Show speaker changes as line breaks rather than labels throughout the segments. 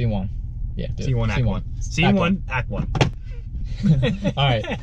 Scene one. Yeah. do it.
Scene one, act one. Scene
Act
one, act one.
All right.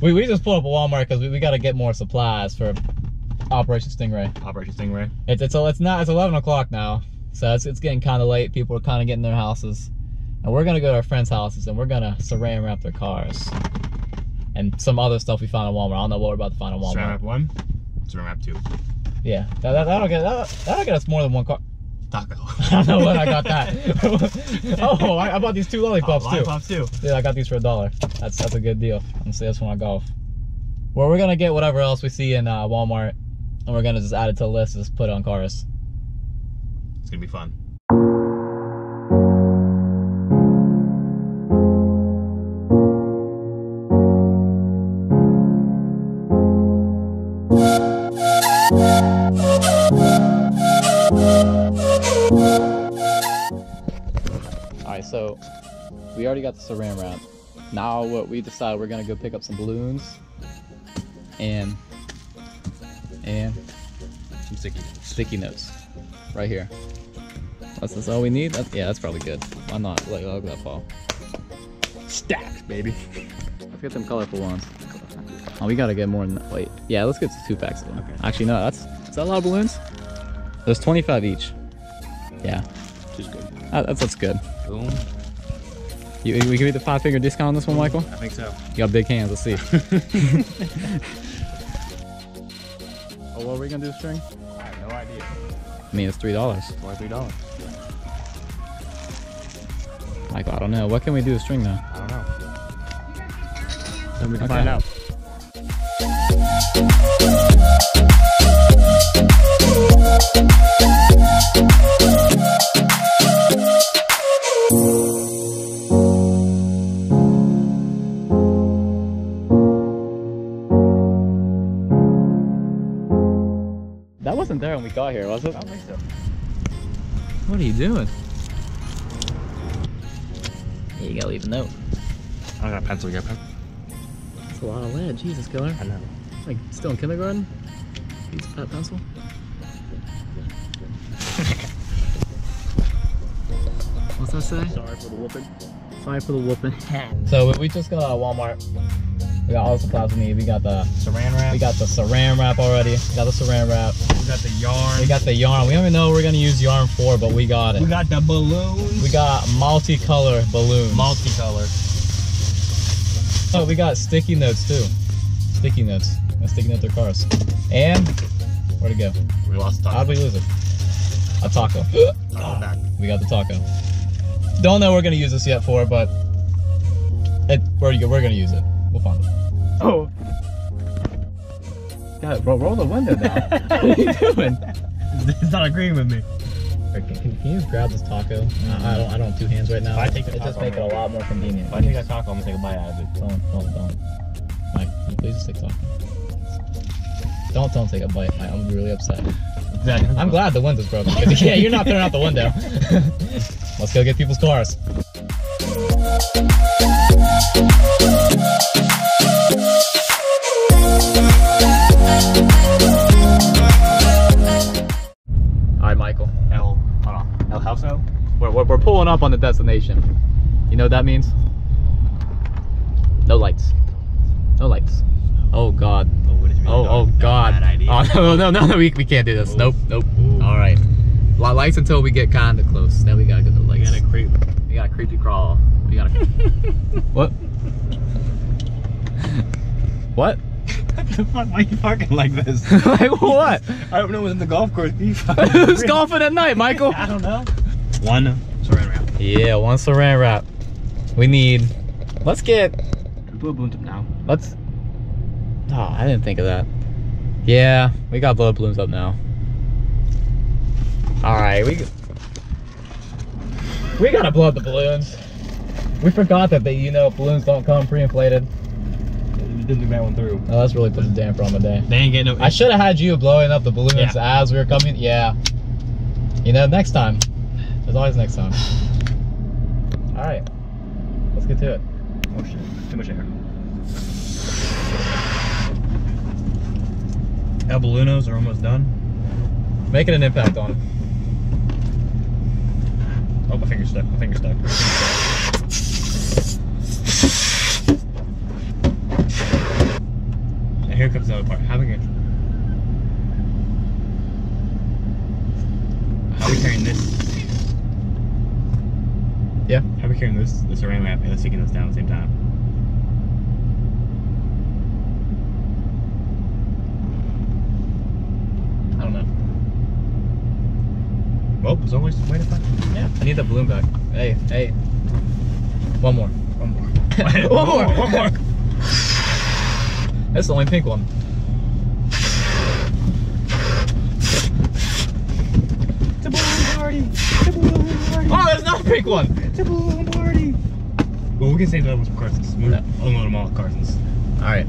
We, we just pulled up a Walmart because we, we got to get more supplies for Operation Stingray.
Operation Stingray.
It's it's it's not it's 11 o'clock now, so it's it's getting kind of late. People are kind of getting their houses, and we're gonna go to our friends' houses and we're gonna saran wrap their cars, and some other stuff we found at Walmart. I don't know what we're about to find at
Saran
Walmart.
wrap one. Saran wrap two.
Yeah, that, that, that'll get that'll, that'll get us more than one car.
Taco.
I don't know when I got that. oh, I, I bought these two lollipops
oh,
too.
Lollipops too.
Yeah, I got these for a dollar. That's that's a good deal. Honestly, that's when I golf. Well, we're gonna get whatever else we see in uh, Walmart, and we're gonna just add it to the list. and Just put it on cars.
It's gonna be fun.
So we already got the saran wrap. Now what we decided we're gonna go pick up some balloons and and
Some sticky.
sticky notes right here. That's, that's all we need. That's, yeah, that's probably good. Why not? Like, look that fall.
Stacked, baby.
Let's get them colorful ones. Oh, we gotta get more than that. Wait, yeah, let's get two packs of them.
Okay.
Actually, no, that's is that a lot of balloons? There's 25 each. Yeah,
Which is good.
that, that's that's good.
Boom.
You, we give you the five finger discount on this one, Michael.
I think so.
You got big hands. Let's see. oh, what are we gonna do with string?
I have no idea.
I mean, it's three dollars.
Why three dollars?
Michael, I don't know. What can we do with string though?
I don't know. Then we can
Okay.
find out.
That wasn't there when we got here, was it?
I don't think so.
What are you doing? Yeah, you gotta leave a note.
I got a pencil. You got a pencil?
That's a lot of lead. Jesus, killer.
I know.
Like still in kindergarten? Use that pencil. What's that say?
Sorry for the whooping.
Sorry for the whooping. so we just got out of Walmart. We got all the supplies we need. We got the
Saran wrap.
we got the saran wrap already. We got the saran wrap.
we got the yarn.
We got the yarn. We don't even know what we're gonna use yarn for, but we got it.
we got the balloons.
We got multicolor balloons.
multicolor.
Oh, we got sticky notes too. Sticky notes. A sticky note their cars. And where'd it go?
We lost the
How'd we lose it? A taco.
Oh.
We got the taco. Don't know we're gonna use this yet for, but it we're, we're gonna use it. We'll find it.
Oh.
God, roll, roll the window down. what are you doing?
It's not agreeing with me.
Can, can, can you grab this taco? I, I don't I don't have two hands right now.
If I take the
it just
taco,
make it a
I'm
lot more convenient.
If I take that taco, I'm gonna take a bite out of it.
Don't don't don't. Mike, can you please just take taco? Don't don't take a bite. Mike, I'm gonna really upset.
Exactly.
I'm glad the window's broken. yeah, you're not throwing out the window. Let's go get people's cars. Pulling up on the destination. You know what that means? No lights. No lights. Oh God.
Oh, really
Oh, oh? God. Oh, no, no, no, no, we, we can't do this.
Ooh.
Nope, nope.
Ooh.
All right. Lights until we get kind of close. Then we gotta go to the
We gotta creep.
We gotta creepy crawl. We gotta. what? what?
Why are you parking like this?
like what?
I don't know what's in the golf course.
Who's golfing at night, Michael?
I don't know. One saran wrap.
Yeah, one saran wrap. We need. Let's get.
Blue balloons up now.
Let's. Oh, I didn't think of that. Yeah, we got blow balloons up now. All right, we. We gotta blow up the balloons. We forgot that they, you know, balloons don't come pre-inflated.
Didn't do that one through.
Oh, that's really put a damper on the day.
They ain't getting no.
I should have had you blowing up the balloons
Yeah.
as we were coming. Yeah. You know, next time. There's always next time. All right. Let's get to it.
Oh shit! Too much air. El Balloons are almost done.
Making an impact on it.
Oh, my finger's stuck. My finger's stuck. My finger's stuck. And here comes the other part. How are? How are we carrying this? Are we carrying this this saran wrap and taking this down at the same time?
I don't know.
Well, there's always a way to find.
Yeah. I need that balloon back. Hey, hey. One more.
One more.
One more.
One more.
That's the only pink one.
It's a balloon party. It's a balloon party.
Pink one.
It's a balloon party. Well, we can save the other ones for Carson's. We'll
Yeah.
unload them all at Carson's.
All right.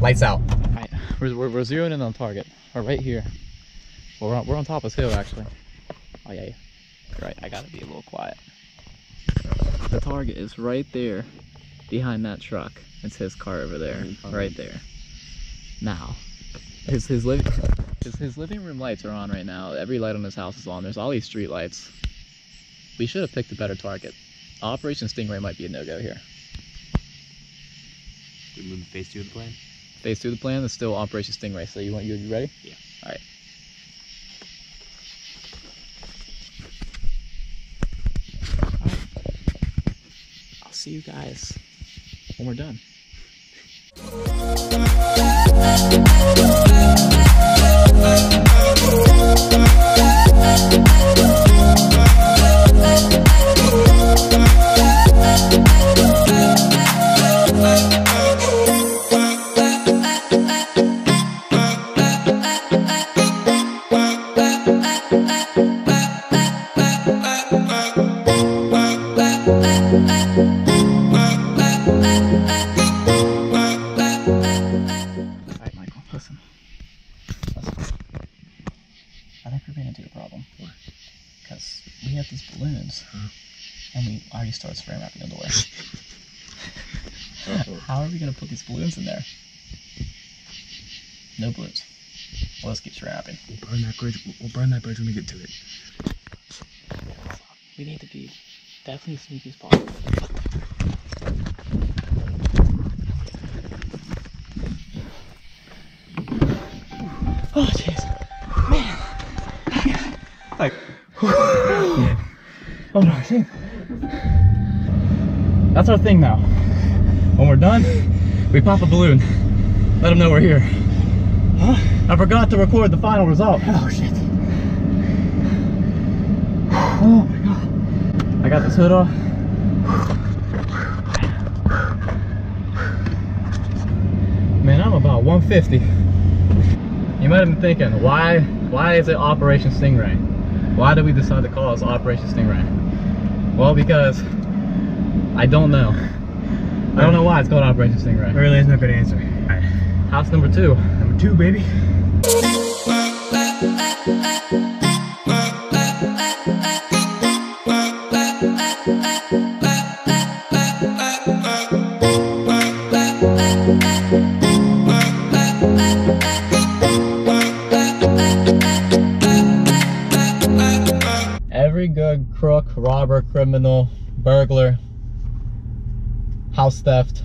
Lights out. All right. We're, we're, we're zeroing in on target. We're right here. We're on, we're on top of this hill, actually. Oh, yeah, yeah. You're right. I got to be a little quiet. The target is right there behind that truck. It's his car over there. Mm-hmm. Right there. Now, his, his, living, his, his living room lights are on right now. Every light on his house is on. There's all these street lights. We should have picked a better target. Operation Stingray might be a no-go here.
We move phase two of the plan.
phase two of the plan is still Operation Stingray. So you want you, you ready?
Yeah.
All right. I'll see you guys when we're done. All Well, let's keep spray wrapping.
We'll burn that bridge. We'll burn that bridge when we get to it.
We need to be definitely sneaky as possible. Oh jeez. Man.
Like,
Oh no, shame. That's our thing now. When we're done, we pop a balloon. Let them know we're here. Huh? I forgot to record the final result. Oh shit. Oh my god. I got this hood off. Man, I'm about 150. You might have been thinking, why why is it Operation Stingray? Why did we decide to call this Operation Stingray? Well, because I don't know. I don't know why it's called Operation Stingray.
there really is no good answer. Alright.
House number two.
Two, baby.
Every good crook, robber, criminal, burglar, house theft,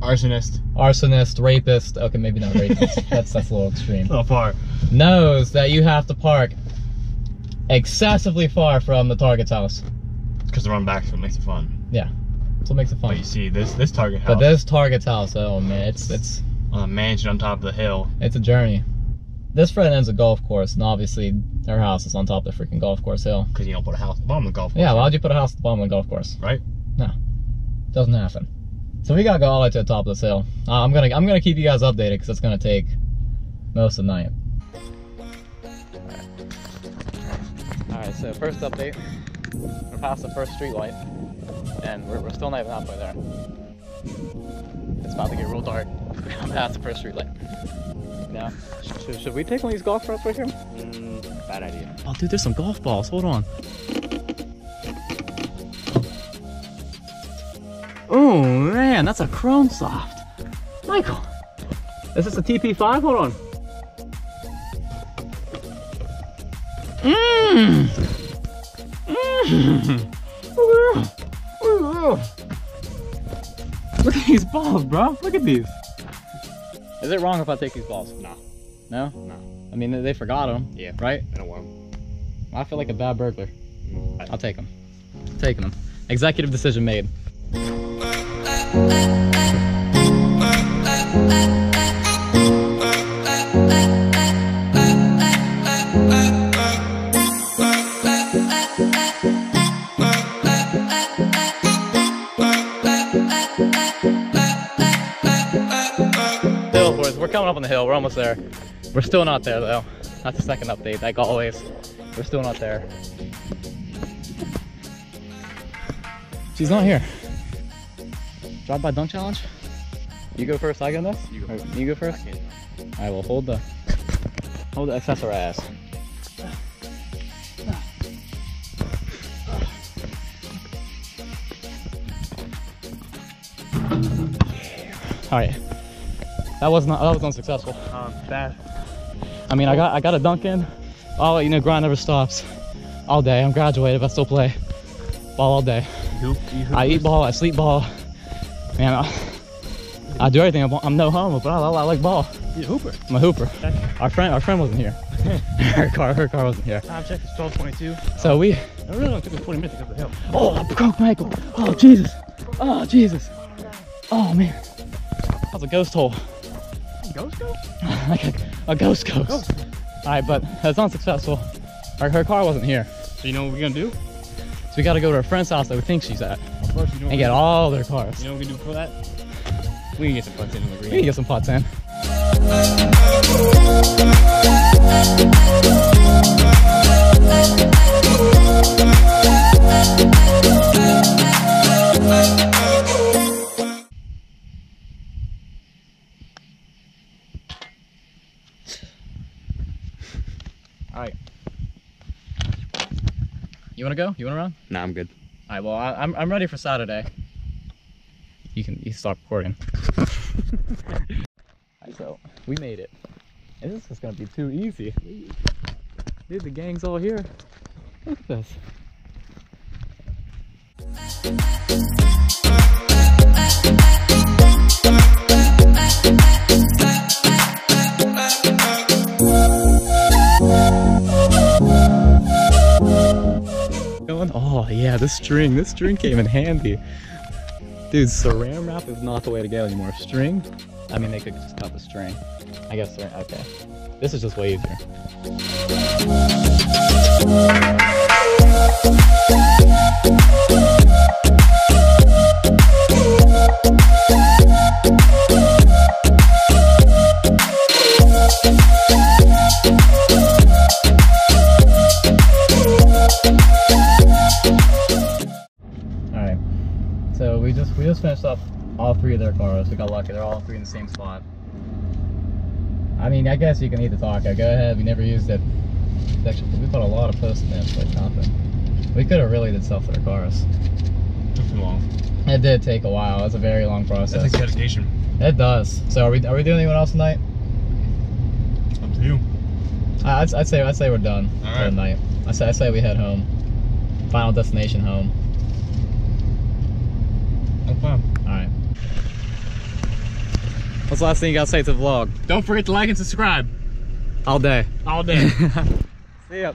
Arsonist.
arsonist, rapist. Okay, maybe not rapist. that's that's a little extreme.
A little far.
Knows that you have to park excessively far from the target's house.
Because the run back so it makes it fun. Yeah.
That's what makes it fun.
But
fun.
you see, this this target house
But this target's house, oh man, it's it's
on a mansion on top of the hill.
it's a journey. This friend ends a golf course, and obviously her house is on top of the freaking golf course hill.
Because you don't put a house at the bottom of the golf course.
Yeah, why'd you put a house at the bottom of the golf course?
Right?
No, doesn't happen. So we gotta go all the way to the top of this hill. Uh, I'm gonna I'm gonna keep you guys updated because it's gonna take most of the night. All right. So first update, we're past the first street light, and we're, we're still not even halfway there. It's about to get real dark. I'm past the first street light. Now, should, should we take one of these golf carts right here?
Mm, bad idea.
Oh, dude, there's some golf balls. Hold on. Oh man, that's a Chrome Soft. Michael, is this a TP5? Hold on. Mmm. Look at these balls, bro. Look at these. Is it wrong if I take these balls?
No.
No?
No.
I mean, they- they forgot them.
Yeah.
Right?
I don't want them.
I feel like a bad burglar.
Mm.
I'll take them. Taking them. Executive decision made. Hill, boys. We're coming up on the hill. We're almost there. We're still not there, though. That's the second update, like always. We're still not there. She's not here. Drive by dunk challenge? You go first, I go next?
You go first.
You go
I
first?
can't.
I will hold the hold the accessory ass. All right, that was not that was unsuccessful.
Um, bad.
I mean, I got I got a dunk in. Oh, you know, grind never stops. All day. I'm graduated, but I still play ball all day.
You, you
I eat ball. I sleep ball. Man, I, I do everything. I'm, I'm no homo, but I, I like ball.
You hooper.
I'm a hooper. Our friend, our friend wasn't here. her car, her car wasn't here.
Time check is 12:22.
So we.
I really only took me 40 minutes to get up the hill.
Oh, I broke my ankle. Oh Jesus. Oh Jesus. Oh man. That's a ghost hole.
Ghost go?
like a, a ghost ghost.
Ghost.
All right, but that's unsuccessful. Her, her car wasn't here,
So you know what we're gonna do?
so we got to go to her friend's house that we think she's at
First, you know
and get all their cars.
You know what we can do for that? We can get some putts in the green.
We can get some putts in. All right. You want to go? You want to run?
Nah, I'm good.
All right. Well, I, I'm I'm ready for Saturday. You can you start recording. So we made it. And This is gonna be too easy. Dude, the gang's all here. Look at this. Yeah, this string, this string came in handy. Dude, saran wrap is not the way to go anymore. String? I mean, they could just cut the string. I guess, okay. This is just way easier. Three of their cars. We got lucky. They're all three in the same spot. I mean, I guess you can eat the taco. Go ahead. We never used it. Actually, we put a lot of post in it, like nothing. We could have really did stuff with their cars.
Took too long.
It did take a while. It's a very long process.
That's like dedication.
It does. So are we are we doing anyone else tonight?
Up to you.
I- I'd, I'd say I'd say we're done
All
for
right.
the night. I say I say we head home. Final destination home.
No fun.
All right. What's the last thing you gotta say to the vlog?
Don't forget to like and subscribe
All day.
all day.
See ya.